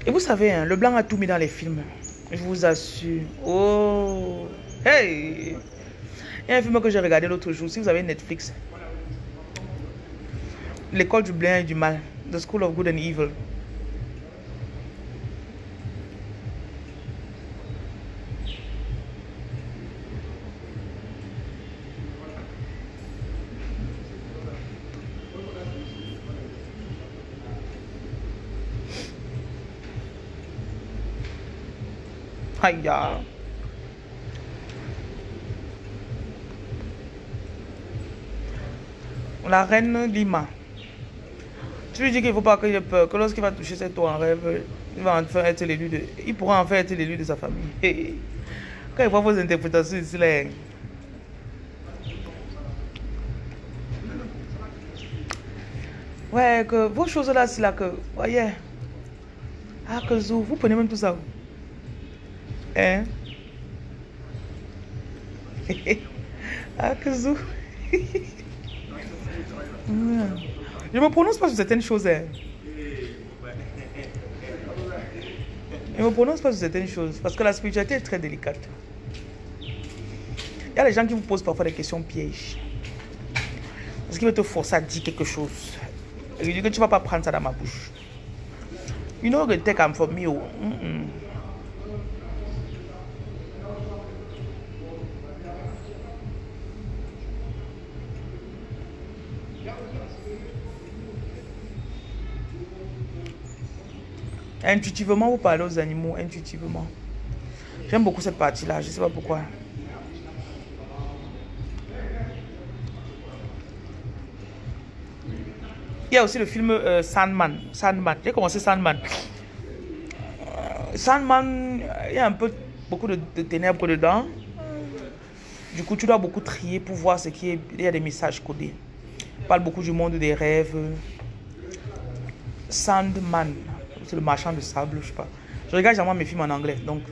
Et vous savez, hein, le blanc a tout mis dans les films. Je vous assure. Oh, hey! Il y a un film que j'ai regardé l'autre jour. Si vous avez Netflix, L'école du bien et du mal. The School of Good and Evil. La reine Lima. Tu lui dis qu'il ne faut pas qu'il ait peur, que lorsqu'il va toucher cette eau en rêve, il va enfin être l'élu de. Il pourra enfin être l'élu de sa famille. Quand il voit vos interprétations ici, là. Ouais, que vos choses là, c'est là que. Voyez. Ah, que zou, vous prenez même tout ça. Hein? ah. Je me prononce pas sur certaines choses. hein. Je me prononce pas sur certaines choses parce que la spiritualité est très délicate. Il y a des gens qui vous posent parfois des questions pièges. Parce qu'ils veulent te forcer à dire quelque chose? Et dis que tu ne vas pas prendre ça dans ma bouche. You know the take am from me. Intuitivement, vous parlez aux animaux, intuitivement. J'aime beaucoup cette partie-là, je ne sais pas pourquoi. Il y a aussi le film euh, Sandman. Sandman. J'ai commencé Sandman. Sandman, il y a un peu beaucoup de, de ténèbres dedans. Du coup, tu dois beaucoup trier pour voir ce qui est. Il y a des messages codés. Il parle beaucoup du monde des rêves. Sandman. C'est le marchand de sable, je sais pas. Je regarde généralement mes films en anglais. Donc,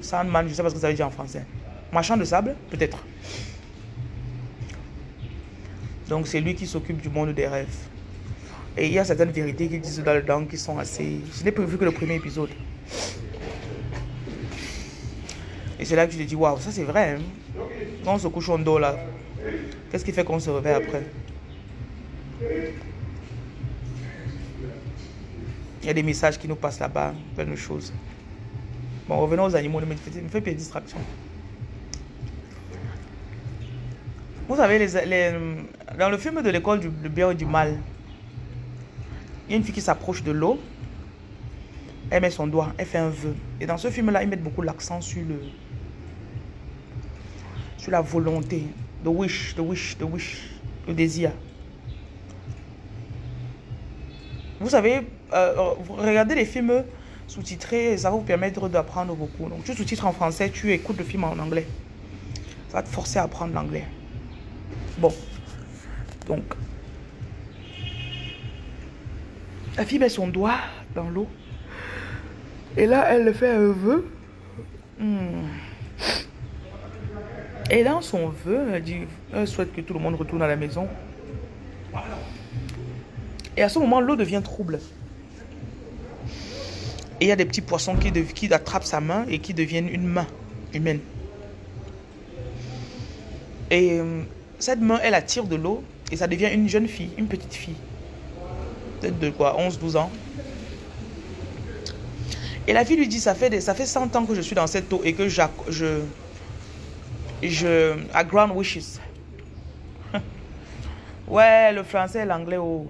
Sandman, je sais pas ce que ça veut dire en français. Marchand de sable, peut-être. Donc, c'est lui qui s'occupe du monde des rêves. Et il y a certaines vérités qui disent là-dedans qui sont assez. Je n'ai pas vu que le premier épisode. Et c'est là que je te dis, waouh, ça c'est vrai. Hein? Quand on se couche, on dort là. Qu'est-ce qui fait qu'on se réveille après? Il y a des messages qui nous passent là-bas, plein de choses. Bon, revenons aux animaux, ne me faites, pas de distraction. Vous savez, les, dans le film de l'école du, du bien et du mal, il y a une fille qui s'approche de l'eau. Elle met son doigt, elle fait un vœu. Et dans ce film-là, ils mettent beaucoup l'accent sur le sur la volonté, the wish, the wish, the wish, le désir. Vous savez, euh, regardez les films sous-titrés, ça va vous permettre d'apprendre beaucoup. Donc, tu sous-titres en français, tu écoutes le film en anglais. Ça va te forcer à apprendre l'anglais. Bon. Donc, la fille met son doigt dans l'eau. Et là, elle fait un vœu. Hmm. Et dans son vœu, elle dit, elle souhaite que tout le monde retourne à la maison. Et à ce moment, l'eau devient trouble. Et il y a des petits poissons qui, qui attrapent sa main et qui deviennent une main humaine. Et euh, cette main, elle attire de l'eau et ça devient une jeune fille, une petite fille. Peut-être de quoi, 11, 12 ans. Et la fille lui dit, ça fait, ça fait 100 ans que je suis dans cette eau et que je... Je... Wishes. ouais, le français et l'anglais, oh.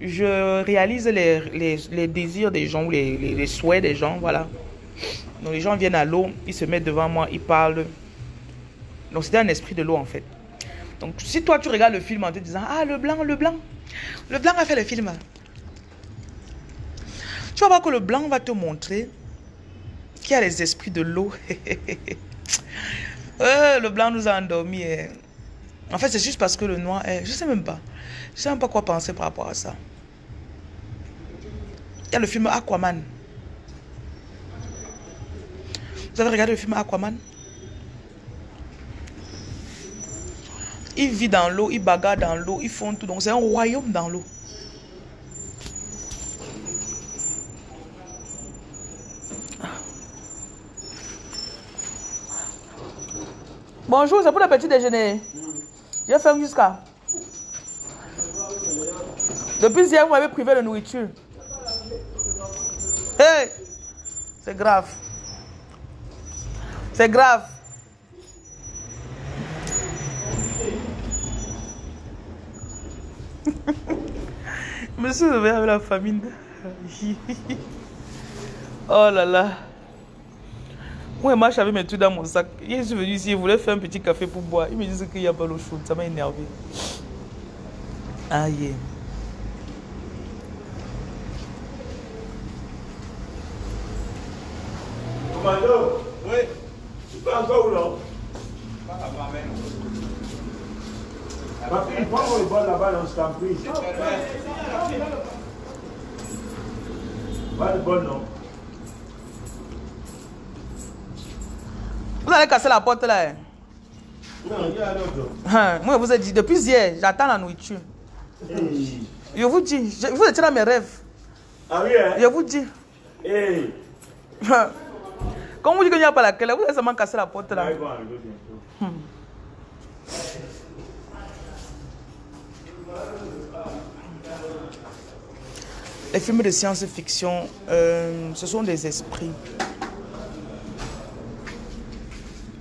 Je réalise les, désirs des gens, les, les, souhaits des gens, voilà. Donc les gens viennent à l'eau, ils se mettent devant moi, ils parlent. Donc c'était un esprit de l'eau en fait. Donc si toi tu regardes le film en te disant Ah le blanc, le blanc, le blanc a fait le film. Tu vas voir que le blanc va te montrer qu'il y a les esprits de l'eau. Euh, le blanc nous a endormis. eh. En fait, c'est juste parce que le noir. Je sais même pas. Je sais même pas quoi penser par rapport à ça. Y a le film Aquaman. Vous avez regardé le film Aquaman? Il vit dans l'eau, il bagarre dans l'eau, ils font tout. Donc c'est un royaume dans l'eau. Bonjour, c'est pour le petit déjeuner. Je vais faire jusqu'à. Depuis hier, vous m'avez privé de nourriture. C'est grave. C'est grave. Monsieur suis avec la famine. oh là là. Moi, je j'avais mes trucs dans mon sac. Il suis venu ici, il voulait faire un petit café pour boire. Il me disait qu'il n'y a pas l'eau chaude. Ça m'a énervé. Aïe Oui. Tu peux encore où non Pas là-bas, même. Ma fille, prends le bol là-bas, on. Pas de Vous allez casser la porte là. Hein? Non, il y a un autre. Hein, moi, je vous ai dit, depuis hier, j'attends la nourriture. Hey. Je vous dis, je, vous étiez dans mes rêves. Ah oui, hein? Je vous dis. Hey. Quand vous dites qu'il n'y a pas la clé, vous allez seulement casser la porte là. Les films de science-fiction, euh, ce sont des esprits.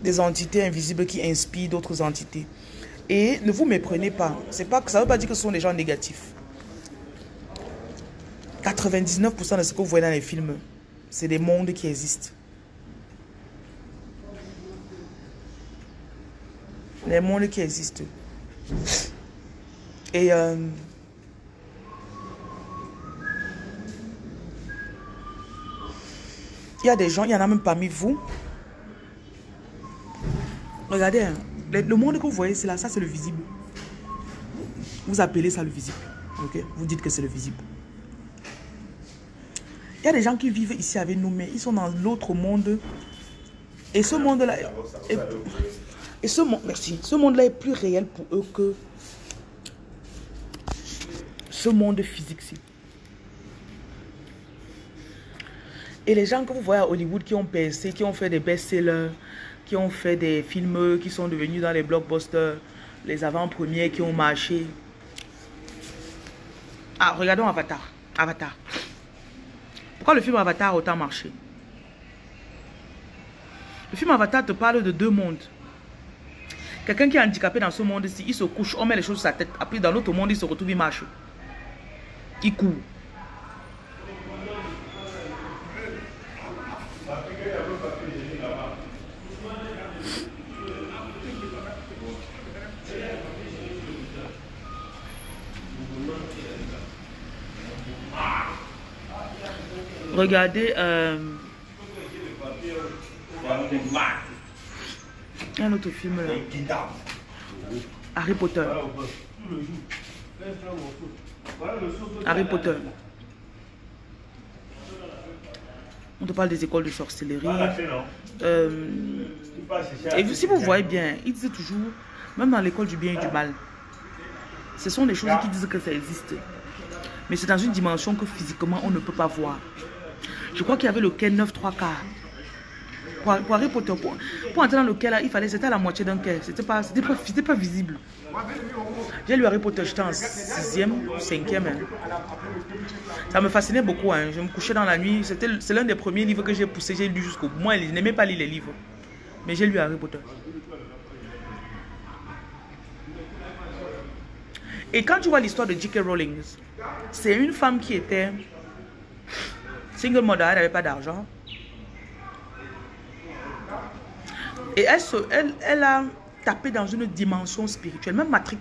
Des entités invisibles qui inspirent d'autres entités. Et ne vous méprenez pas. pas ça ne veut pas dire que ce sont des gens négatifs. 99% de ce que vous voyez dans les films, c'est des mondes qui existent. Les mondes qui existent. Et euh, il y a des gens, il y en a même parmi vous. Regardez, hein, le, monde que vous voyez, c'est là, ça c'est le visible. Vous appelez ça le visible. Ok? Vous dites que c'est le visible. Il y a des gens qui vivent ici avec nous, mais ils sont dans l'autre monde. Et ce monde-là et ce monde, merci, ce monde-là est plus réel pour eux que ce monde physique-ci. Et les gens que vous voyez à Hollywood qui ont percé, qui ont fait des best-sellers, qui ont fait des films qui sont devenus dans les blockbusters, les avant-premiers qui ont marché. Ah, regardons Avatar. Avatar. Pourquoi le film Avatar a autant marché? Le film Avatar te parle de deux mondes. Quelqu'un qui est handicapé dans ce monde-ci, il se couche, on met les choses sur sa tête. Après, dans l'autre monde, il se retrouve, il marche. Il court. Regardez. Euh, un autre film là. Harry Potter. Harry Potter. On te parle des écoles de sorcellerie. Euh, et si vous voyez bien, ils disent toujours, même dans l'école du bien et du mal, ce sont des choses qui disent que ça existe. Mais c'est dans une dimension que physiquement on ne peut pas voir. Je crois qu'il y avait le quai 9 3 quarts. Pour, Harry Potter, pour, entrer dans le quai là, il fallait, c'était à la moitié d'un quai. C'était pas, pas, pas visible. J'ai lu Harry Potter, j'étais en 6e ou 5e. Ça me fascinait beaucoup. Hein. Je me couchais dans la nuit. C'est l'un des premiers livres que j'ai poussé, j'ai lu jusqu'au bout. Moi, je n'aimais pas lire les livres. Mais j'ai lu Harry Potter. Et quand tu vois l'histoire de J.K. Rowling, c'est une femme qui était single mother, elle n'avait pas d'argent. Et elle, elle, elle a tapé dans une dimension spirituelle, même Matrix.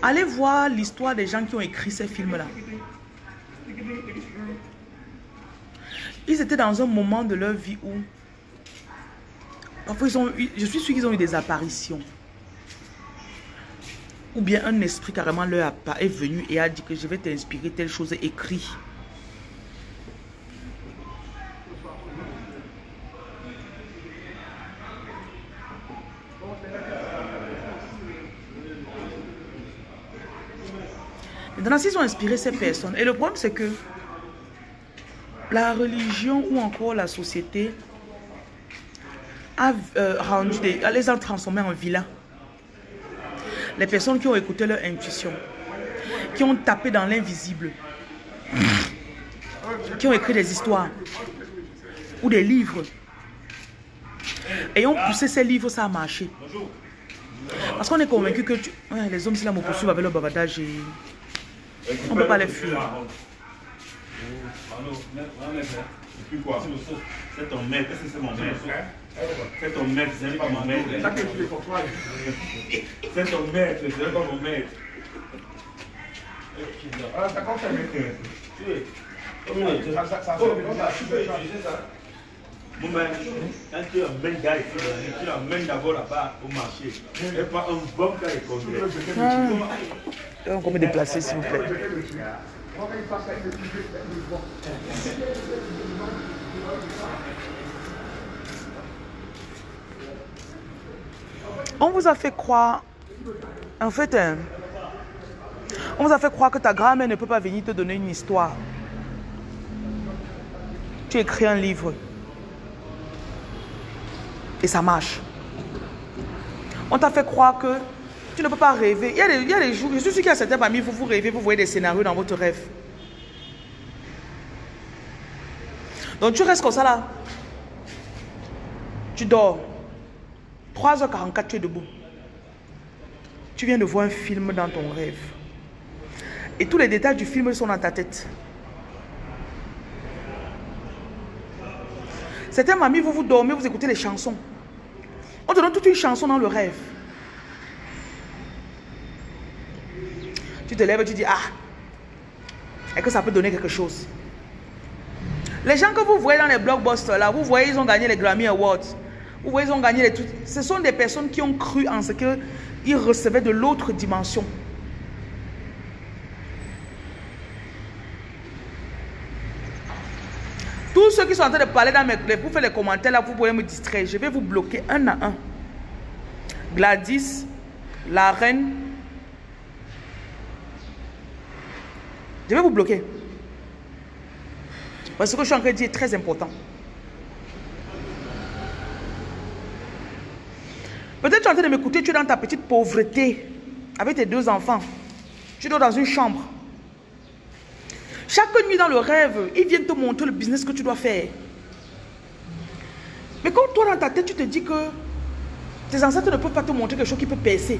Allez voir l'histoire des gens qui ont écrit ces films-là. Ils étaient dans un moment de leur vie où, parfois, ils ont je suis sûr qu'ils ont eu des apparitions. Ou bien un esprit carrément leur est venu et a dit que je vais t'inspirer telle chose écrit. Maintenant, s'ils ont inspiré ces personnes, et le problème c'est que la religion ou encore la société a euh, les a transformés en vilains. Les personnes qui ont écouté leur intuition, qui ont tapé dans l'invisible, qui ont écrit des histoires ou des livres, et ont poussé ces livres, ça a marché. Parce qu'on est convaincu que les hommes, si là, me poursuivent avec leur bavardage, et... on ne peut pas les fuir. C'est ton maître, c'est mon maître. C'est ton maître, c'est pas mon maître. C'est ton maître, c'est pas mon maître. Ah, ça compte, ça Ça, ça, ça, Mon maître, quand tu emmènes gars ici, tu l'emmènes d'abord là-bas au marché. Et pas un bon gars et On peut me déplacer, s'il vous plaît. On vous a fait croire, en fait, hein, on vous a fait croire que ta grand-mère ne peut pas venir te donner une histoire. Tu écris un livre. Et ça marche. On t'a fait croire que tu ne peux pas rêver. Il y a des, jours, je suis sûr qu'il y a certains parmi vous, vous rêvez, vous voyez des scénarios dans votre rêve. Donc tu restes comme ça là. Tu dors. 3h44, tu es debout. Tu viens de voir un film dans ton rêve. Et tous les détails du film sont dans ta tête. Certains mamies, vous vous dormez, vous écoutez les chansons. On te donne toute une chanson dans le rêve. Tu te lèves et tu dis, ah, est-ce que ça peut donner quelque chose? Les gens que vous voyez dans les blockbusters, là, vous voyez, ils ont gagné les Grammy Awards. Vous voyez, ils ont gagné les. Ce sont des personnes qui ont cru en ce qu'ils recevaient de l'autre dimension. Tous ceux qui sont en train de parler dans mes clips, vous faites les commentaires là, vous pouvez me distraire. Je vais vous bloquer un à un. Gladys, la reine. Je vais vous bloquer. Parce que ce que je suis en train de dire est très important. Peut-être tu es en train de m'écouter, tu es dans ta petite pauvreté avec tes deux enfants. Tu dors dans une chambre. Chaque nuit dans le rêve, ils viennent te montrer le business que tu dois faire. Mais quand toi dans ta tête, tu te dis que tes ancêtres ne peuvent pas te montrer quelque chose qui peut percer.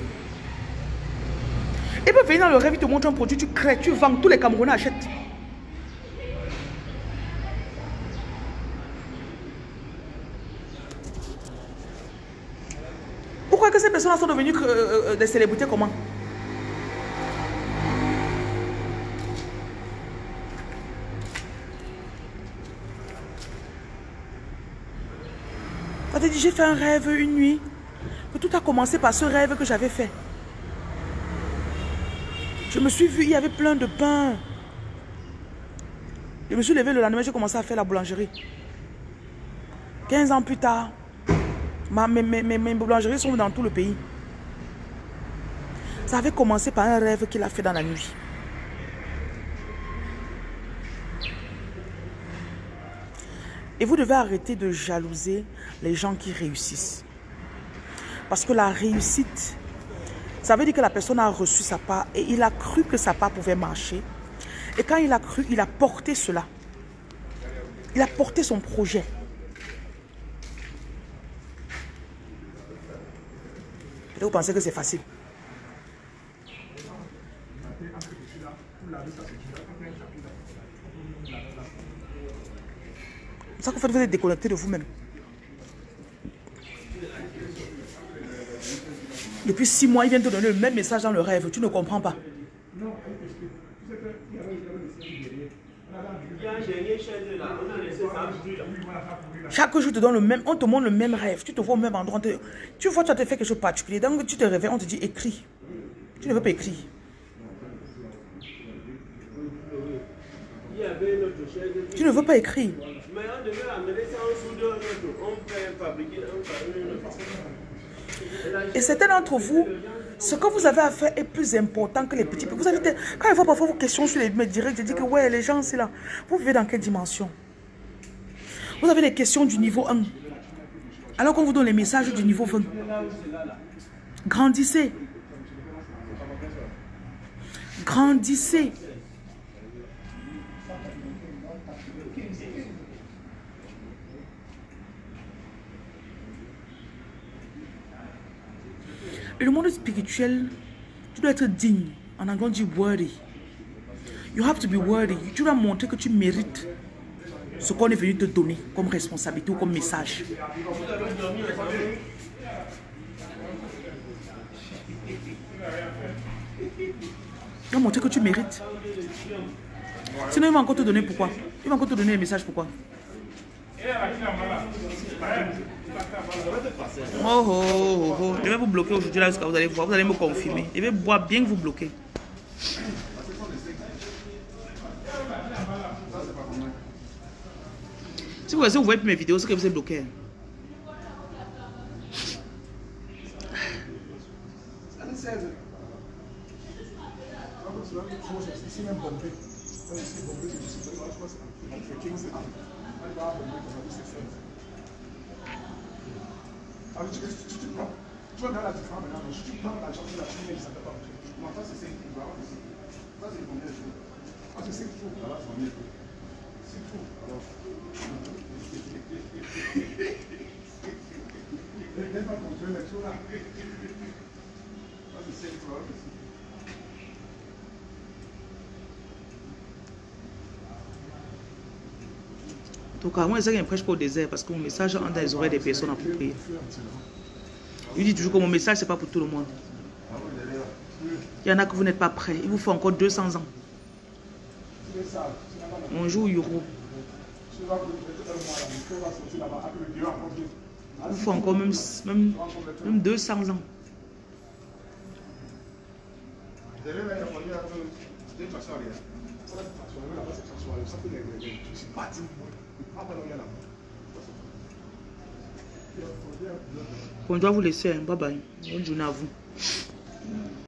Ils peuvent venir dans le rêve, ils te montrent un produit, tu crées, tu vends, tous les Camerounais achètent. Pourquoi que ces personnes sont devenues euh, euh, des célébrités comment? Te dit, j'ai fait un rêve une nuit. Que tout a commencé par ce rêve que j'avais fait. Je me suis vu, il y avait plein de pain. Je me suis levé le lendemain, j'ai commencé à faire la boulangerie. 15 ans plus tard, ma, mes, mes, mes, boulangeries sont dans tout le pays. Ça avait commencé par un rêve qu'il a fait dans la nuit. Et vous devez arrêter de jalouser les gens qui réussissent. Parce que la réussite, ça veut dire que la personne a reçu sa part et il a cru que sa part pouvait marcher. Et quand il a cru, il a porté cela. Il a porté son projet. Et vous pensez que c'est facile? Ça que vous êtes déconnecté de vous-même. Depuis six mois, il vient te donner le même message dans le rêve. Tu ne comprends pas. Chaque jour, te le même, on te montre le même rêve. Tu te vois au même endroit. tu vois, tu as fait quelque chose de particulier. Donc, tu te réveilles, on te dit écris. Tu ne veux pas écrire. Tu ne veux pas écrire. Et certains d'entre vous, Ce que vous avez à faire est plus important que les petits. Vous avez quand il faut parfois vos questions sur les directs, je dis que ouais, les gens, c'est là. Vous vivez dans quelle dimension? Vous avez les questions du niveau 1. Alors qu'on vous donne les messages du niveau 20. Grandissez. Grandissez. Et le monde spirituel, tu dois être digne. En anglais, on dit worthy. You have to. Tu dois montrer que tu mérites ce qu'on est venu te donner comme responsabilité ou comme message. Tu dois montrer que tu mérites. Sinon, il va encore te donner pourquoi Il va encore te donner un message pourquoi Oh, oh, oh, oh. Je vais vous bloquer aujourd'hui là jusqu'à vous allez voir. Vous allez me confirmer. Je vais boire bien que vous bloquez. Si vous vous voyez mes vidéos, c'est que vous êtes bloqué. Alors, tu, tu, prends. Tu vas dans la différence maintenant. Si tu prends l'argent de la première, ça ne peut pas. Non, ça c'est 5 kilos. Ça c'est combien de jours Ah, c'est 5 jours. Alors, c'est combien de jours C'est tout. Alors. Pas les choses là. Ça c'est 5 jours. alors, c'est- Donc, je sais qu'il ne prêche pas au désert parce que mon message entre dans les oreilles des personnes appropriées. Il dit toujours que mon message, ce n'est pas pour tout le monde. Il y en a que vous n'êtes pas prêts. Il vous faut encore 200 ans. Va rentrer. Il vous faut encore même, même, même 200 ans. Bon, je dois vous laisser. Hein. Bye bye. Bonne journée à vous.